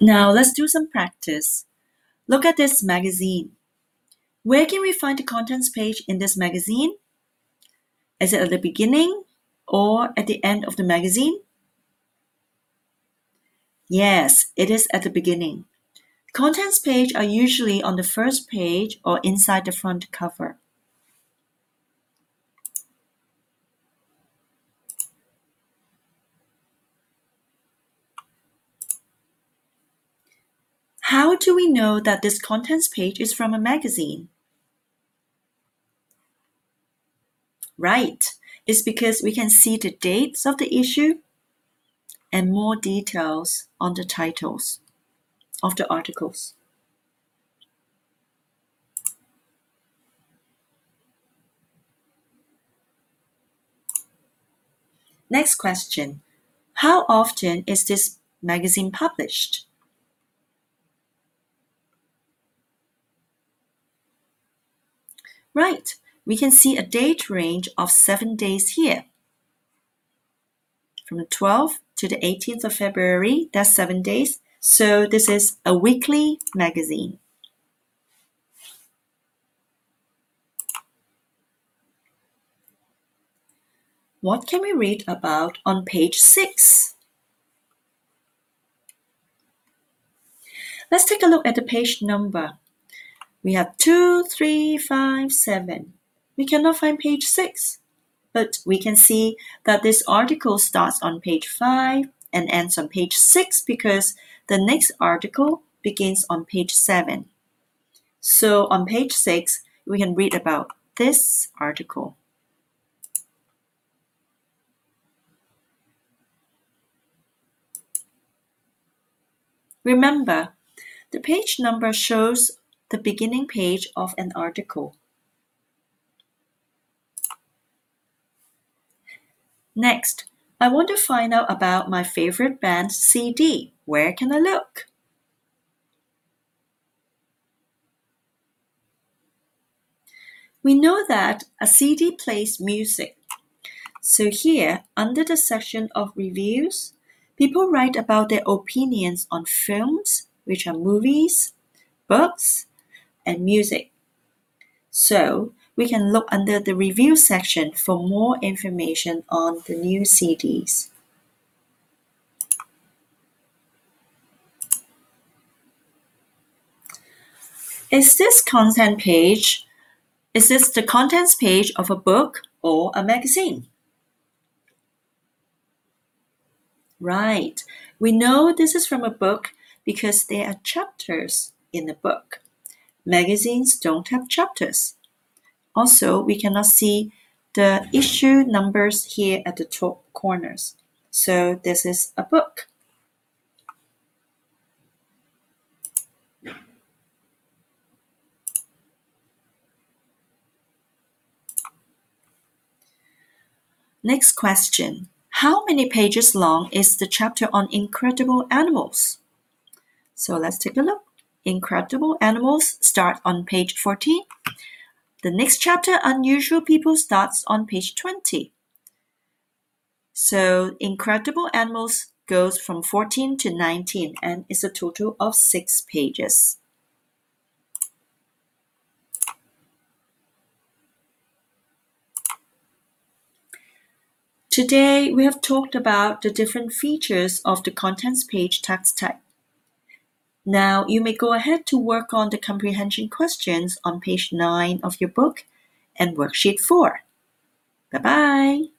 Now let's do some practice. Look at this magazine. Where can we find the contents page in this magazine? Is it at the beginning or at the end of the magazine? Yes, it is at the beginning. Contents page are usually on the first page or inside the front cover. How do we know that this contents page is from a magazine? Right, it's because we can see the dates of the issue and more details on the titles of the articles. Next question. How often is this magazine published? Right, we can see a date range of seven days here. From the 12th to the 18th of February, that's seven days. So this is a weekly magazine. What can we read about on page 6? Let's take a look at the page number. We have 2, 3, 5, 7. We cannot find page 6, but we can see that this article starts on page 5 and ends on page 6 because the next article begins on page 7. So on page 6, we can read about this article. Remember, the page number shows the beginning page of an article. Next, I want to find out about my favorite band's CD. Where can I look? We know that a CD plays music. So here, under the section of reviews, people write about their opinions on films, which are movies, books, and music. So we can look under the review section for more information on the new CDs. Is this content page, is this the contents page of a book or a magazine? Right, we know this is from a book because there are chapters in the book. Magazines don't have chapters. Also, we cannot see the issue numbers here at the top corners. So this is a book. Next question. How many pages long is the chapter on incredible animals? So let's take a look. Incredible Animals start on page 14. The next chapter, Unusual People, starts on page 20. So Incredible Animals goes from 14 to 19 and is a total of six pages. Today, we have talked about the different features of the contents page text type. Now you may go ahead to work on the comprehension questions on page 9 of your book and worksheet 4. Bye bye.